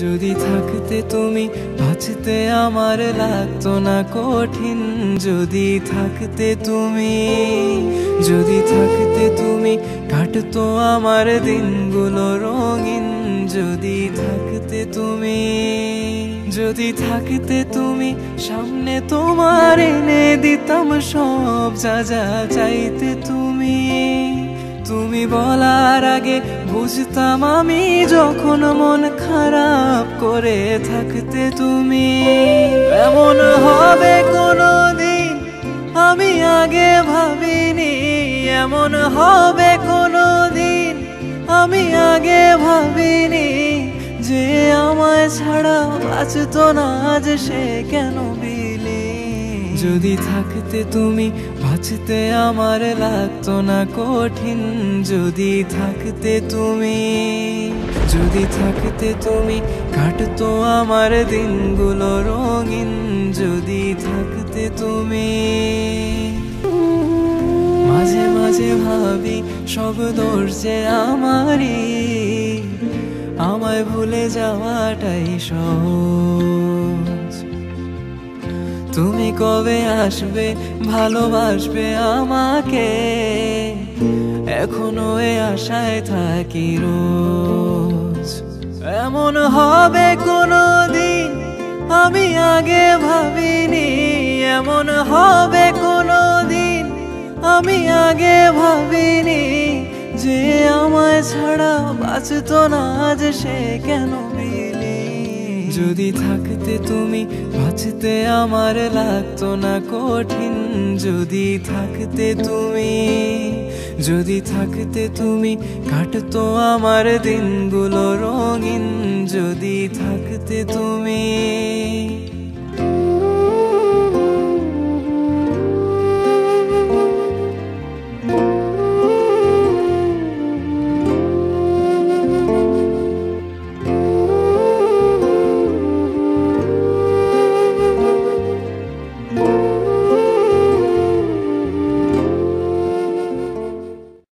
যদি থাকতে তুমি বাঁচতে আমার লাগতো না কঠিন। যদি থাকতে তুমি, যদি থাকতে তুমি কাটতো আমার দিনগুলো রঙিন। যদি থাকতে তুমি, যদি থাকতে তুমি সামনে তোমার এনে দিতাম সব যা যা চাইতে তুমি। তুমি বলার আগে বুঝতাম আমি যখন মন খারাপ করে থাকতে তুমি। এমন হবে কোনো দিন আমি আগে ভাবিনি। এমন হবে কোনো দিন আমি আগে ভাবিনি যে আমায় ছাড়া বাঁচতো না আজ সে কেন বিলি যদি থাকতে তুমি বাঁচতে আমার লাগতো না, কঠিন যদি থাকতে তুমি, যদি থাকতে তুমি কাটতো আমার দিনগুলো, রঙিন যদি থাকতে তুমি। মাঝে মাঝে ভাবি সব দোষ আমারই, আমায় ভুলে যাওয়াটাই সহজ। তুমি কবে আসবে? ভালোবাসবে আমাকে। এখনও এ আশায় থাকি রোজ। এমন হবে কোনো দিন আমি আগে ভাবিনি। এমন হবে কোনো দিন আমি আগে ভাবিনি। যে আমায় ছাড়া বাঁচতো না, আজ সে কেন বিলি যদি থাকতে তুমি বাঁচতে আমার লাগতো না, কঠিন যদি থাকতে তুমি, যদি থাকতে তুমি কাটতো আমার দিনগুলো, রঙিন যদি থাকতে তুমি।